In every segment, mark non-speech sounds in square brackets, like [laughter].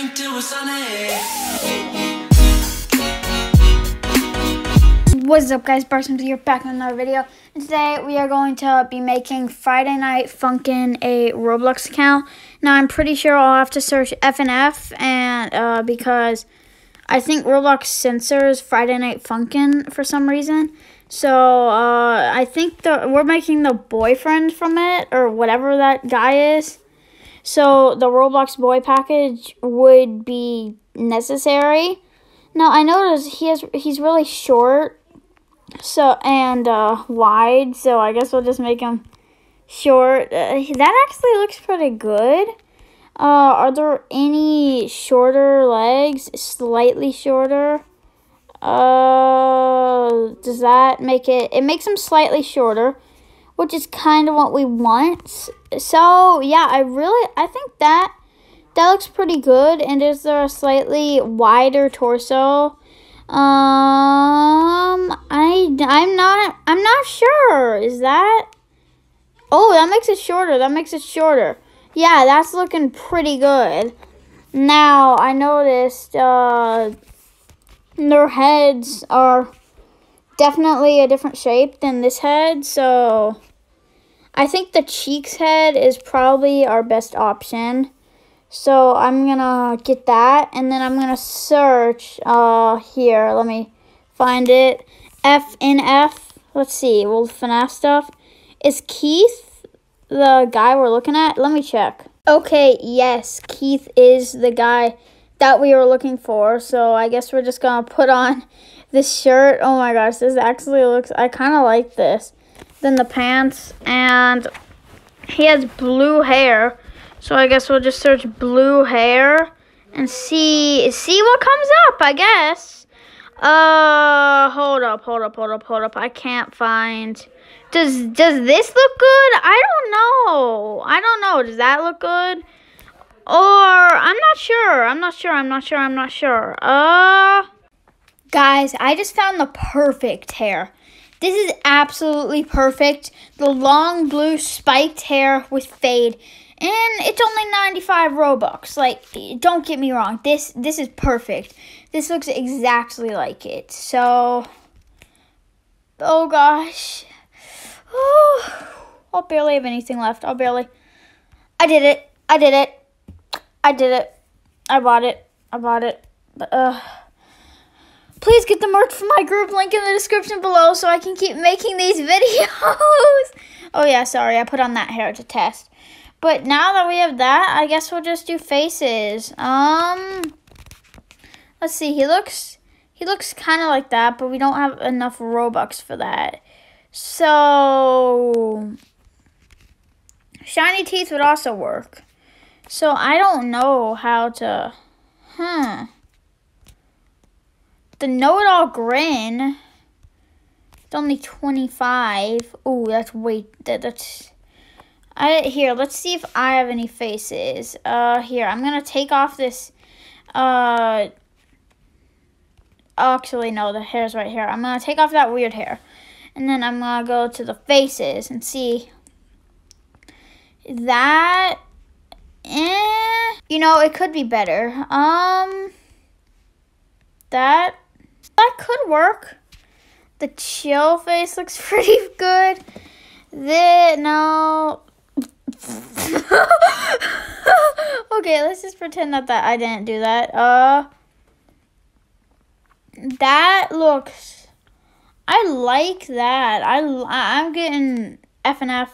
drink till we're sunny. What's up guys, Bart Simpski here back with another video. And today we are going to be making Friday Night Funkin' a Roblox account. Now I'm pretty sure I'll have to search FNF and uh, because I think Roblox censors Friday Night Funkin' for some reason. So uh, I think the, we're making the boyfriend from it or whatever that guy is. So the Roblox boy package would be necessary. Now I noticed he has he's really short, so and uh, wide. So I guess we'll just make him short. Uh, that actually looks pretty good. Uh, are there any shorter legs? Slightly shorter. Uh, does that make it? It makes him slightly shorter, which is kind of what we want. So yeah, I really I think that that looks pretty good. And is there a slightly wider torso? Um, I I'm not I'm not sure. Is that? Oh, that makes it shorter. That makes it shorter. Yeah, that's looking pretty good. Now I noticed uh their heads are definitely a different shape than this head, so I think the cheeks head is probably our best option. So I'm gonna get that and then I'm gonna search uh here. Let me find it. FNF. Let's see, well FNAF stuff. Is Keith the guy we're looking at? Let me check. Okay, yes, Keith is the guy that we were looking for. So I guess we're just gonna put on [laughs] this shirt. Oh my gosh, this actually looks, I kind of like this. Then the pants, and he has blue hair. So I guess we'll just search blue hair and see see what comes up, I guess. Uh, hold up, hold up, hold up, hold up. I can't find. Does does this look good? I don't know. I don't know. Does that look good? Or I'm not sure. I'm not sure. I'm not sure. I'm not sure. Uh guys, I just found the perfect hair. This is absolutely perfect. The long blue spiked hair with fade. And it's only 95 Robux. Like don't get me wrong. This this is perfect. This looks exactly like it. So Oh gosh. Oh, I'll barely have anything left. I'll barely I did it. I did it. I did it. I bought it. I bought it. But, uh, please get the merch from my group link in the description below so I can keep making these [laughs] videos. oh yeah, sorry, I put on that hair to test. But now that we have that, I guess we'll just do faces. Um, let's see. He looks, he looks kind of like that, but we don't have enough Robux for that. So, shiny teeth would also work. So I don't know how to, huh. The know-it-all grin, it's only 25. Oh, that's way, that, that's, I, here, let's see if I have any faces. Uh, here, I'm to take off this, uh, actually, no, the hair's right here. I'm to take off that weird hair. And then I'm to go to the faces and see that Eh, you know, it could be better. Um, that that could work. The chill face looks [laughs] pretty good. The no. [laughs] okay, let's just pretend that that I didn't do that. Uh, that looks. I like that. I I'm getting FNF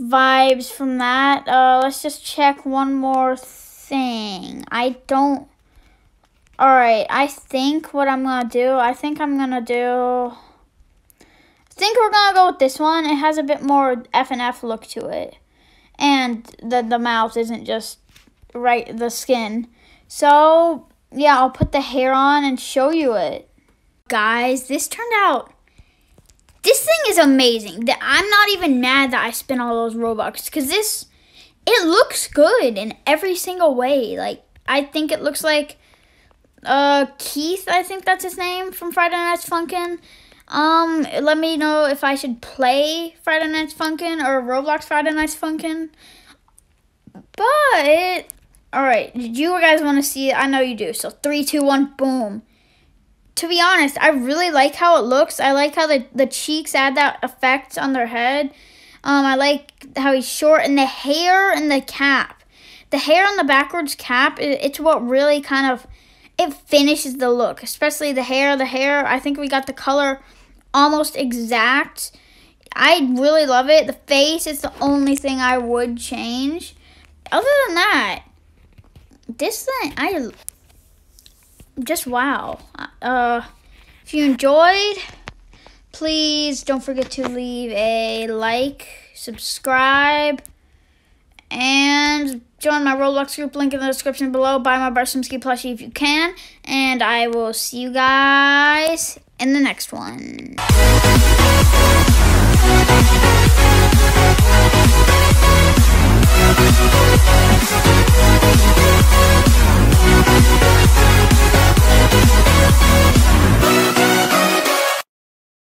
vibes from that. Uh, let's just check one more thing. I don't. Alright, I think what I'm gonna do, I think I'm gonna do. I think we're gonna go with this one. It has a bit more FNF look to it. And the, the mouth isn't just right, the skin. So, yeah, I'll put the hair on and show you it. Guys, this turned out this thing is amazing. That I'm not even mad that I spent all those Robux because this it looks good in every single way. Like I think it looks like uh Keith, I think that's his name from Friday Night's Funkin'. Um, let me know if I should play Friday Night's Funkin' or Roblox Friday Night's Funkin'. But All right, did you guys want to see it? I know you do. So three, two, one, boom. To be honest, I really like how it looks. I like how the, the cheeks add that effect on their head. Um, I like how he's short and the hair and the cap. The hair on the backwards cap, it, it's what really kind of, it finishes the look. Especially the hair. The hair, I think we got the color almost exact. I really love it. The face is the only thing I would change. Other than that, this thing, I just wow. Uh, if you enjoyed, please don't forget to leave a like, subscribe, and join my Roblox group. Link in the description below. Buy my Bart Simpski plushie if you can, and I will see you guys in the next one.